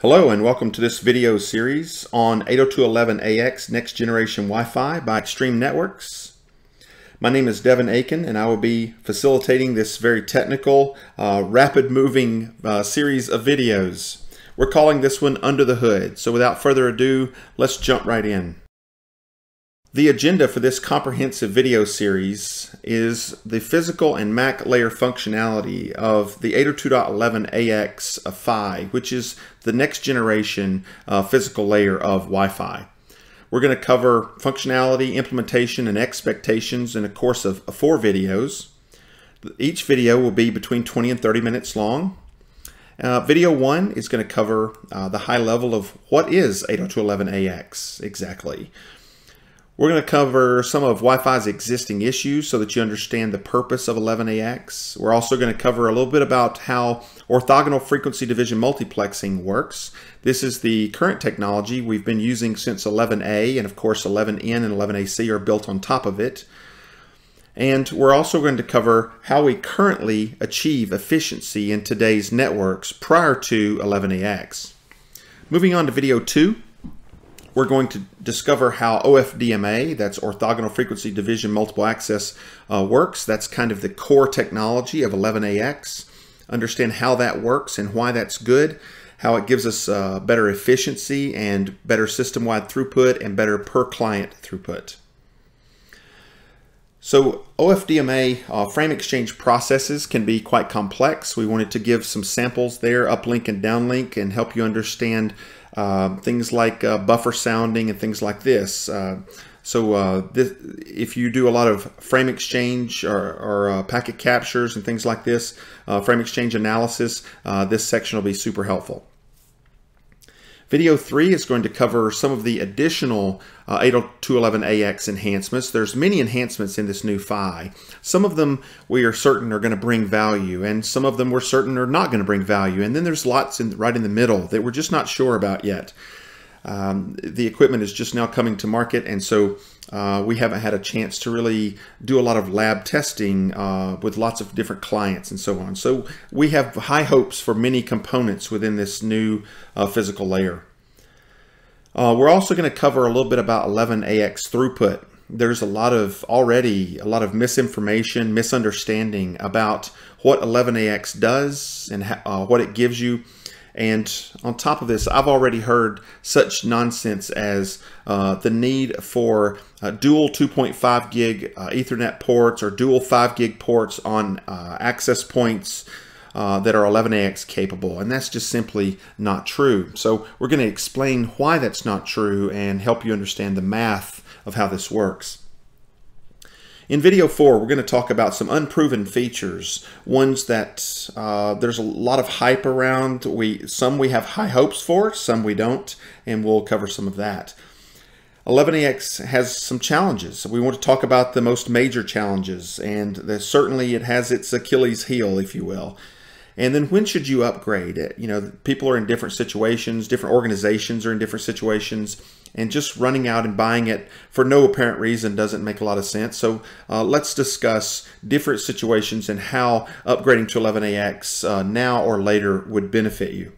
Hello and welcome to this video series on 802.11ax Next Generation Wi-Fi by Extreme Networks. My name is Devin Akin and I will be facilitating this very technical, uh, rapid moving uh, series of videos. We're calling this one Under the Hood. So without further ado, let's jump right in. The agenda for this comprehensive video series is the physical and MAC layer functionality of the 802.11ax PHY, which is the next generation uh, physical layer of Wi-Fi. We're going to cover functionality, implementation, and expectations in a course of four videos. Each video will be between 20 and 30 minutes long. Uh, video one is going to cover uh, the high level of what is 802.11ax exactly. We're going to cover some of Wi-Fi's existing issues so that you understand the purpose of 11AX. We're also going to cover a little bit about how orthogonal frequency division multiplexing works. This is the current technology we've been using since 11A, and of course 11N and 11AC are built on top of it. And we're also going to cover how we currently achieve efficiency in today's networks prior to 11AX. Moving on to video two, we're going to discover how OFDMA, that's orthogonal frequency division multiple access, uh, works. That's kind of the core technology of 11AX. Understand how that works and why that's good, how it gives us uh, better efficiency and better system-wide throughput and better per client throughput. So OFDMA uh, frame exchange processes can be quite complex. We wanted to give some samples there, uplink and downlink, and help you understand uh, things like uh, buffer sounding and things like this. Uh, so uh, this, if you do a lot of frame exchange or, or uh, packet captures and things like this, frame exchange analysis, this section will be super helpful. Video 3 is going to cover some of the additional uh, 802.11ax enhancements. There's many enhancements in this new PHY. Some of them we are certain are going to bring value, and some of them we're certain are not going to bring value. And then there's lots in, right in the middle that we're just not sure about yet. Um, the equipment is just now coming to market, and so uh, we haven't had a chance to really do a lot of lab testing uh, with lots of different clients and so on. So we have high hopes for many components within this new uh, physical layer. Uh, we're also going to cover a little bit about 11AX throughput. There's a lot of already a lot of misinformation, misunderstanding about what 11AX does and uh, what it gives you. And on top of this, I've already heard such nonsense as uh, the need for uh, dual 2.5 gig uh, Ethernet ports or dual 5 gig ports on uh, access points uh, that are 11AX capable, and that's just simply not true. So we're going to explain why that's not true and help you understand the math of how this works. In video four, we're going to talk about some unproven features, ones that uh, there's a lot of hype around. We Some we have high hopes for, some we don't, and we'll cover some of that. 11AX has some challenges. We want to talk about the most major challenges, and certainly it has its Achilles heel, if you will. And then when should you upgrade it? You know, people are in different situations, different organizations are in different situations and just running out and buying it for no apparent reason doesn't make a lot of sense. So uh, let's discuss different situations and how upgrading to 11AX uh, now or later would benefit you.